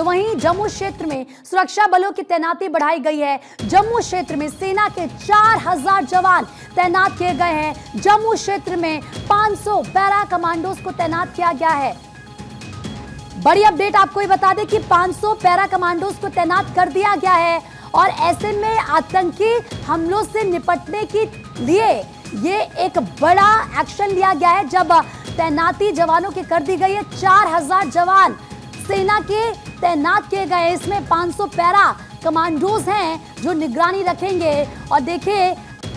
तो वहीं जम्मू क्षेत्र में सुरक्षा बलों की तैनाती बढ़ाई गई है। जम्मू क्षेत्र में सेना के 4000 जवान तैनात किए गए हैं। जम्मू क्षेत्र में 500 पैरा कमांडोज को तैनात किया गया है। बड़ी अपडेट आपको ये बता दें कि 500 पैरा कमांडोज को तैनात कर दिया गया है और ऐसे में आतंकी हमलों से निपटने के लिए ये एक बड़ा एक्शन लिया गया है। जब तैनाती जवानों की कर दी गई है 4000 जवान सेना के तैनात किए गए। इसमें 500 पैरा कमांडोज हैं जो निगरानी रखेंगे। और देखिए,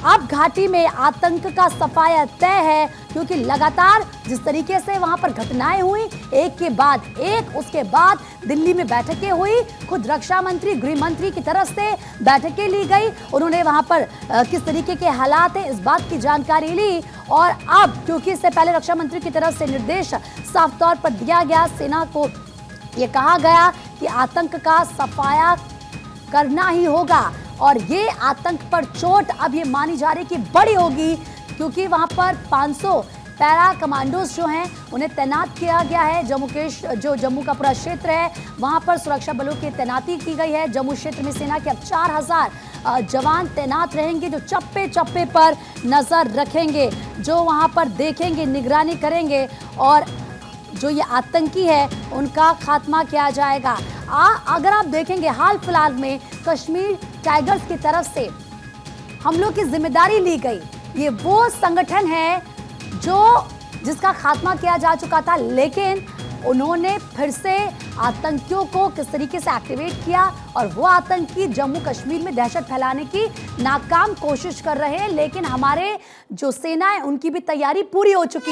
अब घाटी में आतंक का सफाया तय है, क्योंकि लगातार जिस तरीके से वहाँ पर घटनाएँ हुई, एक के बाद एक, उसके बाद दिल्ली में बैठकें हुई। खुद रक्षा मंत्री, गृह मंत्री की तरफ़ से बैठकें ली गई। उन्होंने वहाँ पर किस तरीके के हालात है, इस बात की जानकारी ली। और अब, क्योंकि इससे पहले रक्षा मंत्री की तरफ़ से निर्देश साफ़ तौर पर दिया गया, सेना को ये कहा गया कि आतंक का सफाया करना ही होगा। और ये आतंक पर चोट अब ये मानी जा रही कि बड़ी होगी, क्योंकि वहाँ पर 500 पैरा कमांडोज जो हैं, उन्हें तैनात किया गया है। जम्मू के जो जम्मू का पूरा क्षेत्र है, वहाँ पर सुरक्षा बलों की तैनाती की गई है। जम्मू क्षेत्र में सेना के अब 4000 जवान तैनात रहेंगे, जो चप्पे चप्पे पर नज़र रखेंगे, जो वहाँ पर देखेंगे, निगरानी करेंगे। और जो ये आतंकी है उनका खात्मा किया जाएगा। आ, अगर आप देखेंगे हाल फ़िलहाल में कश्मीर टाइगर्स की तरफ़ से हमलों की ज़िम्मेदारी ली गई। ये वो संगठन है जो जिसका खात्मा किया जा चुका था लेकिन उन्होंने फिर से आतंकियों को किस तरीके से एक्टिवेट किया और वो आतंकी जम्मू कश्मीर में दहशत फैलाने की नाकाम कोशिश कर रहे हैं लेकिन हमारे जो सेना है उनकी भी तैयारी पूरी हो चुकी है।